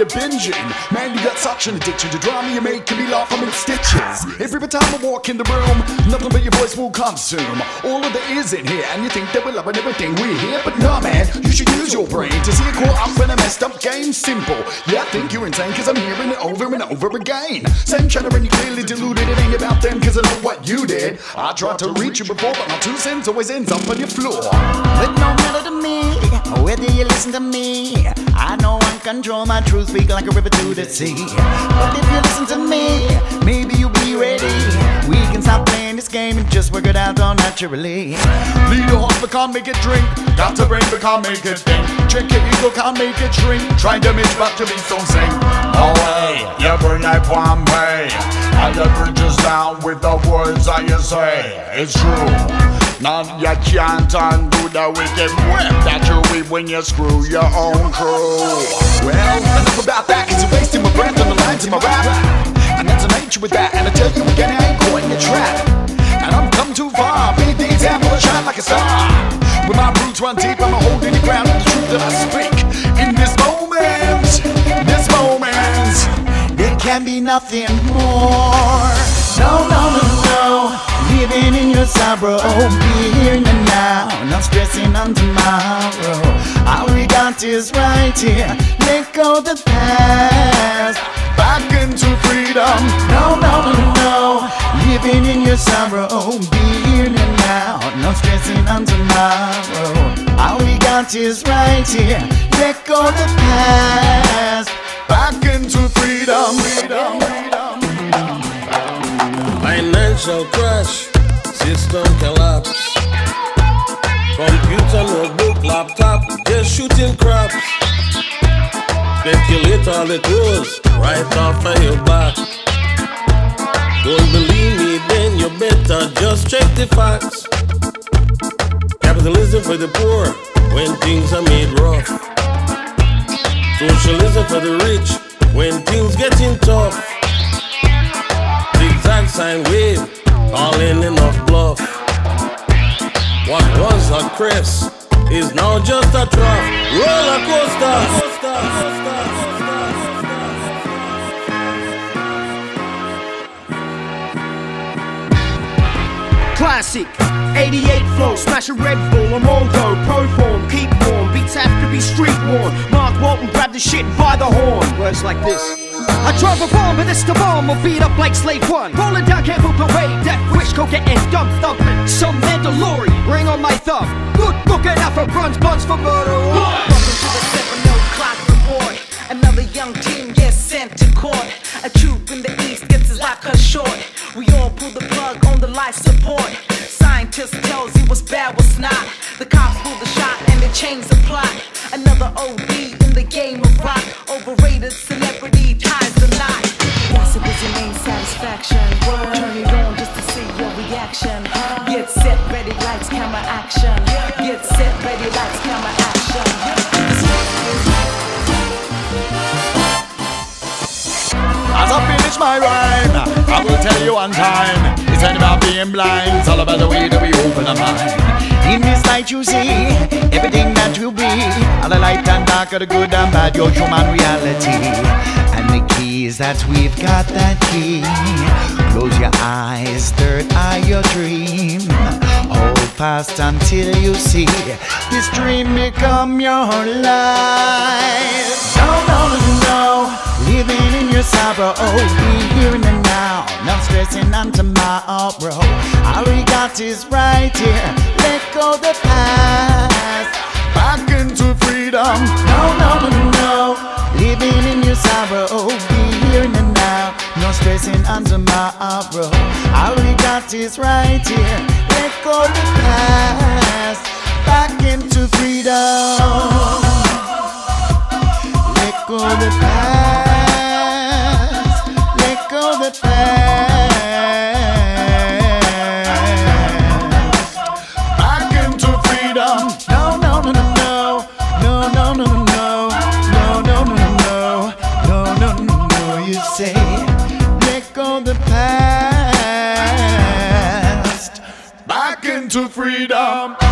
you're binging. Man, you got such an addiction to drama, you're making me laugh, I'm in stitches. Every time I walk in the room, nothing but your voice will consume all of the ears in here, and you think that we're loving everything we hear, but nah, man, you should use your brain to see it caught up in a messed up game. Simple, yeah, I think you're insane, cause I'm hearing it over and over again. Same chatter, and you clearly deluded, it ain't about them, cause I know what you did. I tried to reach you before, but my two cents always ends up on your floor. But no matter to me, whether you listen to me, I know Control my truth, speak like a river to the sea. But if you listen to me, maybe you'll be ready. We can stop playing this game and just work it out all naturally. Lead a horse but can't make it drink. Got a brain but can't make it think. Drink your ego, can't make it shrink. Trying to make but to be so sing. No way, you burn like one way. And the down with the words that you say. It's true. Now you can't undo the wicked whip that you reap when you screw your own crew. Well, enough about that, cause you're wasting my breath on the lines of my rap. And that's the nature with that, and I tell you again, I ain't in your trap. And I'm come too far, be the example, I shine like a star. With my roots run deep, I'm holding the ground, the truth that I speak. In this moment, this moment, There can be nothing more. No, no, no, no. Living sorrow, be here the now, not stressing on tomorrow. All we got is right here. Let go the past. back into freedom. No, no, no, no. Living in your sorrow, be here the now, not stressing on tomorrow. All we got is right here. Let go the past. Back into freedom. freedom, freedom. Financial crash, system collapse. Computer, notebook, laptop, just shooting craps. Speculate all it was, right off of your back. Don't believe me, then you better just check the facts. Capitalism for the poor, when things are made rough. Socialism for the rich, when things getting tough zigzag sign wave, crest is now just a trough. Roller coaster. Classic 88 flow, smash a Red Bull, I'm all go, pro form, keep warm, beats have to be street worn. Mark Walton, grab the shit by the horn. Words like this. I drove a bomb, but it's the bomb will beat up like slave one. Rolling down Campbell Parade, death wish, go getting dumb thumping. Some Mandalorian, ring on my thumb. Good looking out for bronze buns for murder. Welcome to the 7 o'clock report. Another young teen gets sent to court. A troop in the east gets his life cut short. We all pull the plug on the life support. Scientist tells you what's bad, what's not. The cops pull the shot and they change the plot. Another OD in the game of rock. Overrated celebrity ties the knot. Gossip is your main satisfaction. Turn it on just to see your reaction. Get set, ready, lights, camera, action. Get set, ready, lights, camera, action. As I finish my rhyme, I will tell you one time. It's not about being blind, it's all about the way that we open our mind. In this light you see everything that you be. All the light and dark, the good and bad, your human reality. And the key is that we've got that key. Close your eyes, third eye your dream. Hold fast until you see This dream become your life your sorrow, be here in the now. Not stressing on tomorrow. All we got is right here. Let go the past. Back into freedom. No, no, no, no, no. Living in your sorrow. Oh, be here in the now. No stressing on tomorrow. All we got is right here. Let go the past. Back into freedom. Let go the past freedom.